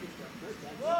Good job.